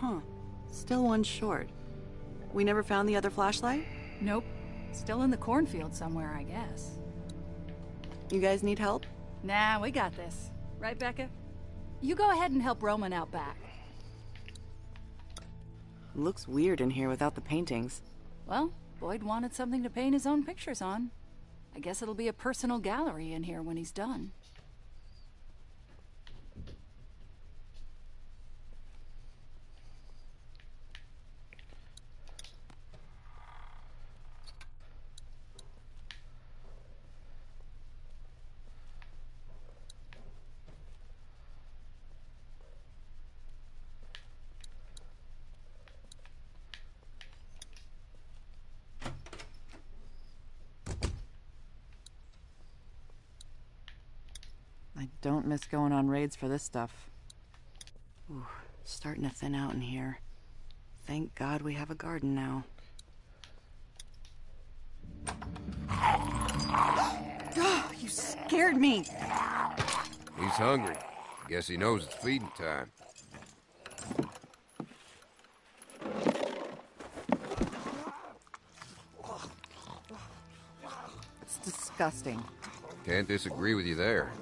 Huh. Still one short. We never found the other flashlight? Nope. Still in the cornfield somewhere, I guess. You guys need help? Nah, we got this. Right, Becca? You go ahead and help Roman out back. Looks weird in here without the paintings. Well, Boyd wanted something to paint his own pictures on. I guess it'll be a personal gallery in here when he's done. I don't miss going on raids for this stuff. Ooh, starting to thin out in here. Thank God we have a garden now. Oh, you scared me! He's hungry. Guess he knows it's feeding time. It's disgusting. Can't disagree with you there.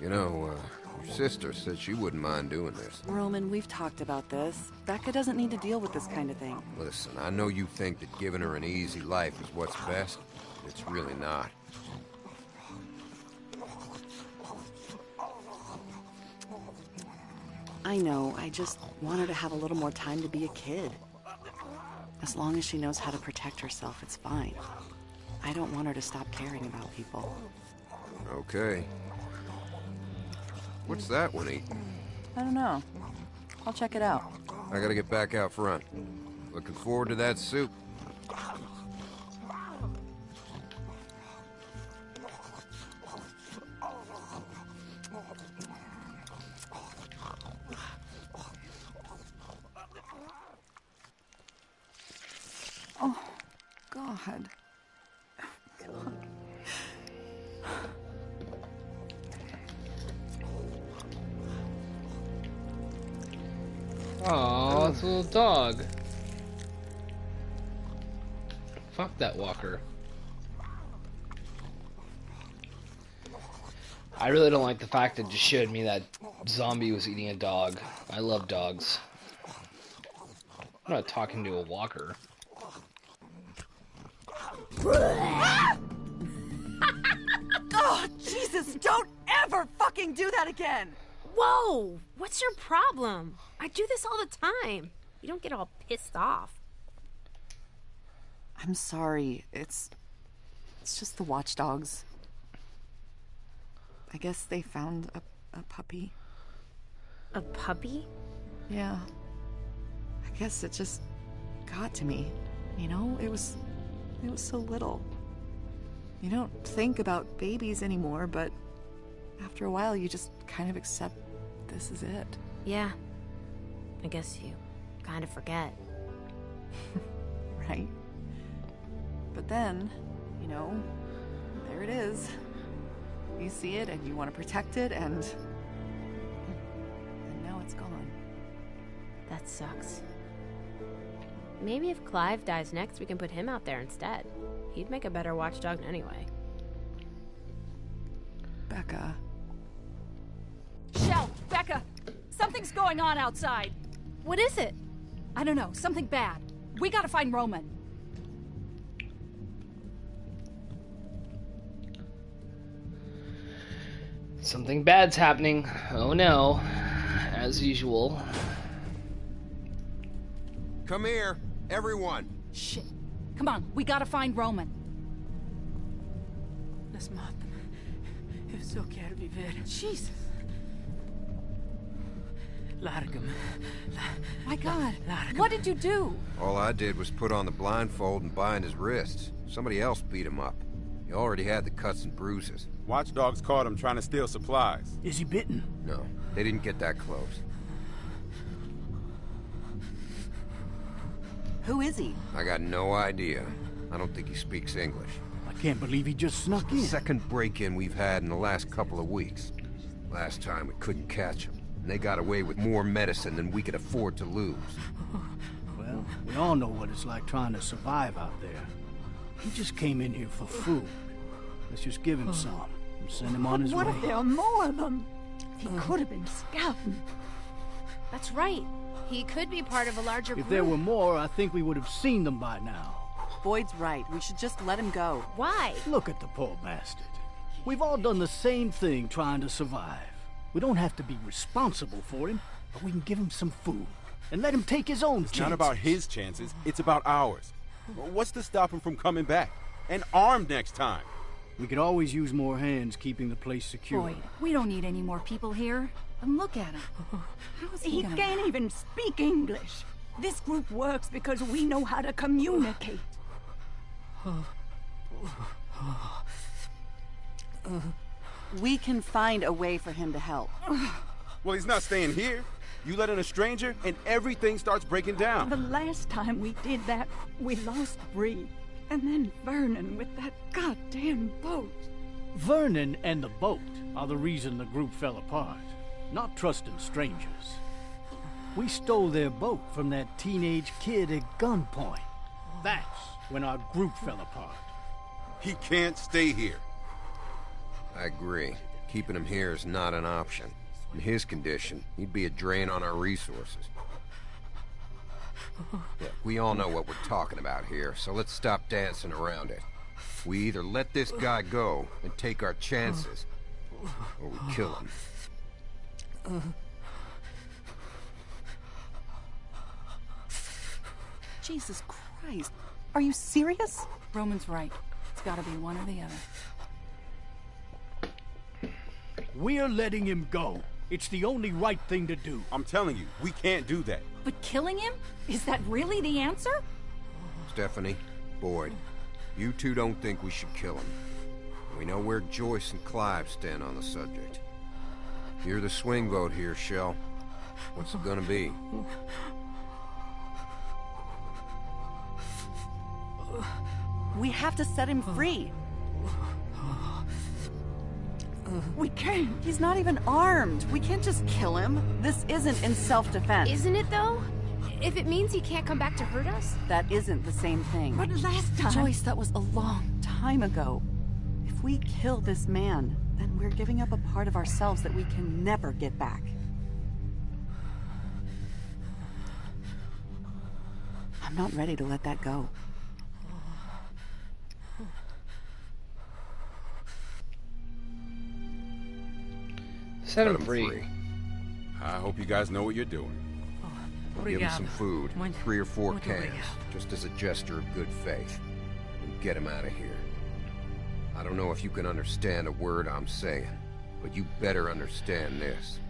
You know, uh, your sister said she wouldn't mind doing this. Roman, we've talked about this. Becca doesn't need to deal with this kind of thing. Listen, I know you think that giving her an easy life is what's best. but It's really not. I know, I just want her to have a little more time to be a kid. As long as she knows how to protect herself, it's fine. I don't want her to stop caring about people. Okay. What's that one eating? I don't know. I'll check it out. I gotta get back out front. Looking forward to that soup. Oh, God. Little dog. Fuck that walker. I really don't like the fact that it just showed me that zombie was eating a dog. I love dogs. I'm not talking to a walker. Oh, Jesus, don't ever fucking do that again! Whoa! What's your problem? I do this all the time. You don't get all pissed off. I'm sorry. It's. It's just the watchdogs. I guess they found a, a puppy. A puppy? Yeah. I guess it just got to me. You know, it was. It was so little. You don't think about babies anymore, but after a while, you just kind of accept this is it. Yeah. I guess you kind of forget. right? But then, you know, there it is. You see it and you want to protect it, and. And now it's gone. That sucks. Maybe if Clive dies next, we can put him out there instead. He'd make a better watchdog anyway. Becca. Shel! Becca! Something's going on outside! What is it? I don't know, something bad. We gotta find Roman. Something bad's happening. Oh no. As usual. Come here, everyone. Shit. Come on, we gotta find Roman. Lass-mat. Jag försöker viver. Jesus. Largum. My God. Largum. What did you do? All I did was put on the blindfold and bind his wrists. Somebody else beat him up. He already had the cuts and bruises. Watchdogs caught him trying to steal supplies. Is he bitten? No, they didn't get that close. Who is he? I got no idea. I don't think he speaks English. I can't believe he just snuck in. Second break-in we've had in the last couple of weeks. Last time we couldn't catch him. And they got away with more medicine than we could afford to lose. Well, we all know what it's like trying to survive out there. He just came in here for food. Let's just give him some and send him on his what way. if there are more of them? He could have been scouting. That's right. He could be part of a larger group. If there were more, I think we would have seen them by now. Boyd's right. We should just let him go. Why? Look at the poor bastard. We've all done the same thing trying to survive. We don't have to be responsible for him, but we can give him some food and let him take his own It's chances. not about his chances, it's about ours. What's to stop him from coming back? And armed next time. We could always use more hands keeping the place secure. Boyd, we don't need any more people here. And look at him. How is he, He gonna... can't even speak English. This group works because we know how to communicate. We can find a way for him to help. Well, he's not staying here. You let in a stranger, and everything starts breaking down. The last time we did that, we lost Bree. And then Vernon with that goddamn boat. Vernon and the boat are the reason the group fell apart, not trusting strangers. We stole their boat from that teenage kid at gunpoint. That's when our group fell apart. He can't stay here. I agree. Keeping him here is not an option. In his condition, he'd be a drain on our resources. Look, we all know what we're talking about here, so let's stop dancing around it. We either let this guy go and take our chances, or we kill him. Jesus Christ. Are you serious? Roman's right. It's gotta be one or the other. We're letting him go. It's the only right thing to do. I'm telling you, we can't do that. But killing him? Is that really the answer? Stephanie, Boyd, you two don't think we should kill him. We know where Joyce and Clive stand on the subject. You're the swing vote here, Shel. What's it gonna be? We have to set him free. We can't. He's not even armed. We can't just kill him. This isn't in self-defense. Isn't it though? If it means he can't come back to hurt us? That isn't the same thing. But last time. Joyce, that was a long time ago. If we kill this man, then we're giving up a part of ourselves that we can never get back. I'm not ready to let that go. Set him him free. I hope you guys know what you're doing. Give him some food, three or four cans, just as a gesture of good faith, and get him out of here. I don't know if you can understand a word I'm saying, but you better understand this.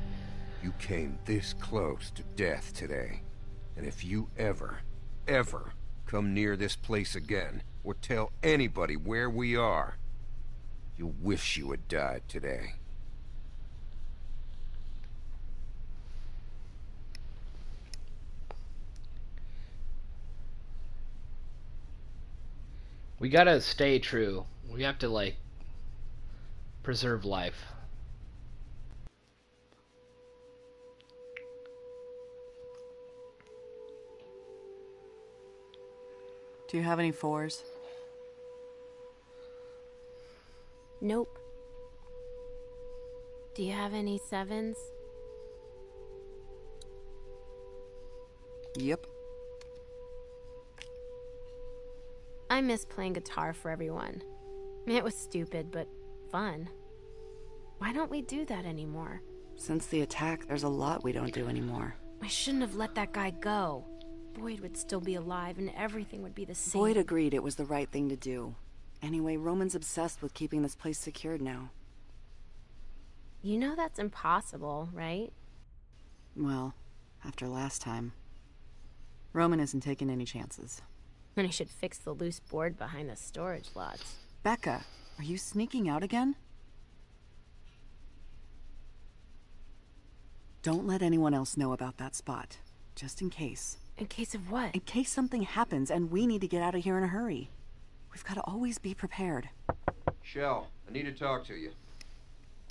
You came this close to death today, and if you ever, ever come near this place again, or tell anybody where we are, you'll wish you had died today. We gotta stay true. We have to like preserve life. Do you have any fours? Nope. Do you have any sevens? Yep. I miss playing guitar for everyone. It was stupid, but fun. Why don't we do that anymore? Since the attack, there's a lot we don't do anymore. I shouldn't have let that guy go. Boyd would still be alive and everything would be the same. Boyd agreed it was the right thing to do. Anyway, Roman's obsessed with keeping this place secured now. You know that's impossible, right? Well, after last time. Roman isn't taking any chances. Then he should fix the loose board behind the storage lots. Becca, are you sneaking out again? Don't let anyone else know about that spot. Just in case. In case of what? In case something happens and we need to get out of here in a hurry. We've got to always be prepared. Shel, I need to talk to you.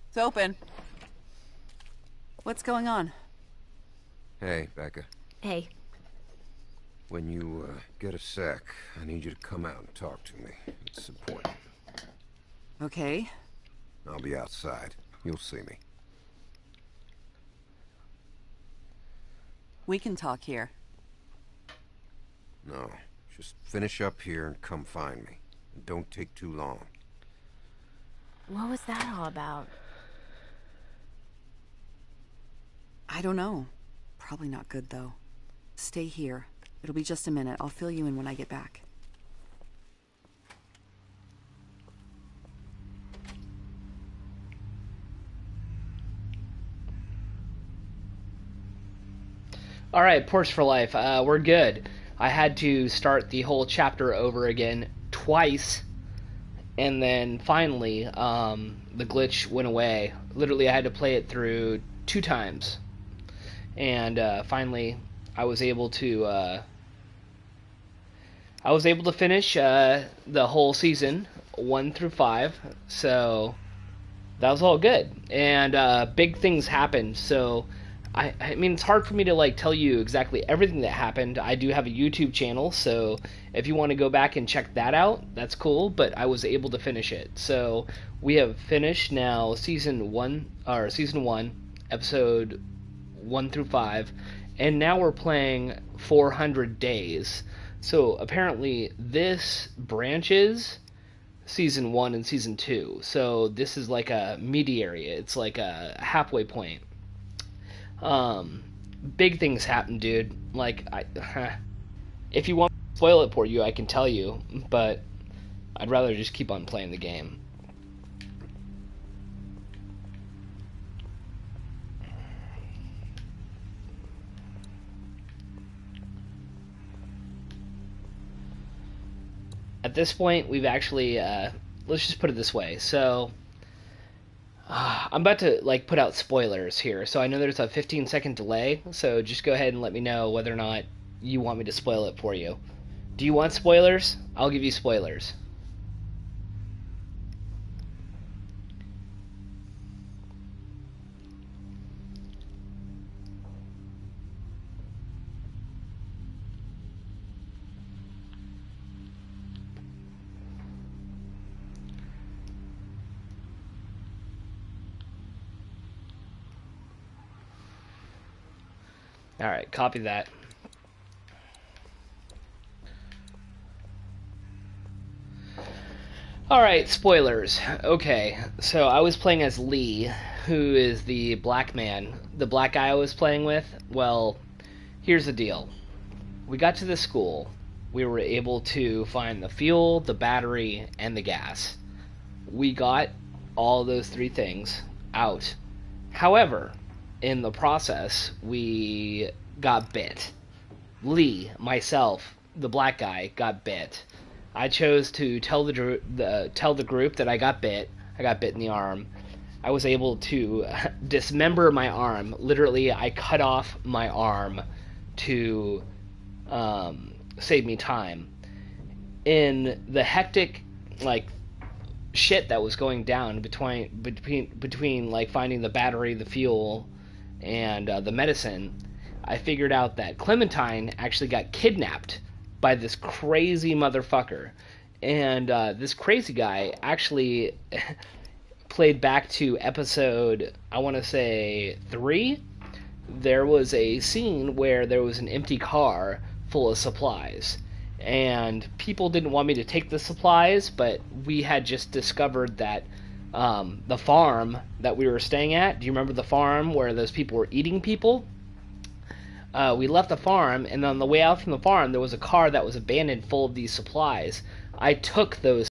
It's open. What's going on? Hey, Becca. Hey, When you uh, get a sec, I need you to come out and talk to me. It's important. Okay. I'll be outside. You'll see me. We can talk here. No, just finish up here and come find me. And don't take too long. what was that all about? I don't know. Probably not good, though. Stay here. It'll be just a minute. I'll fill you in when I get back. All right, Porsche for Life. Uh, we're good. I had to start the whole chapter over again twice, and then finally, um, the glitch went away. Literally, I had to play it through two times, and uh, finally, I was able to. Uh, I was able to finish uh, the whole season, one through five. So that was all good, and uh, big things happened. So. I, I mean, it's hard for me to like tell you exactly everything that happened. I do have a YouTube channel, so if you want to go back and check that out, that's cool. But I was able to finish it, so we have finished now season one or season one, episode one through five, and now we're playing 400 days. So apparently, this branches season one and season two. So this is like a mediary. It's like a halfway point um big things happen dude like i if you want to spoil it for you i can tell you but i'd rather just keep on playing the game at this point we've actually uh let's just put it this way so uh, I'm about to like put out spoilers here, so I know there's a 15 second delay. So just go ahead and let me know whether or not you want me to spoil it for you. Do you want spoilers? I'll give you spoilers. All right, copy that. All right, spoilers. Okay, so I was playing as Lee, who is the black man, the black guy I was playing with. Well, here's the deal. We got to the school. We were able to find the fuel, the battery, and the gas. We got all those three things out. However, in the process, we got bit. Lee, myself, the black guy, got bit. I chose to tell the, the tell the group that I got bit. I got bit in the arm. I was able to dismember my arm. Literally, I cut off my arm to um, save me time. In the hectic, like shit that was going down between between between like finding the battery, the fuel, and uh, the medicine, I figured out that Clementine actually got kidnapped by this crazy motherfucker. And uh, this crazy guy actually played back to episode, I want to say, three. There was a scene where there was an empty car full of supplies. And people didn't want me to take the supplies, but we had just discovered that um, the farm that we were staying at. Do you remember the farm where those people were eating people? Uh, we left the farm, and on the way out from the farm, there was a car that was abandoned full of these supplies. I took those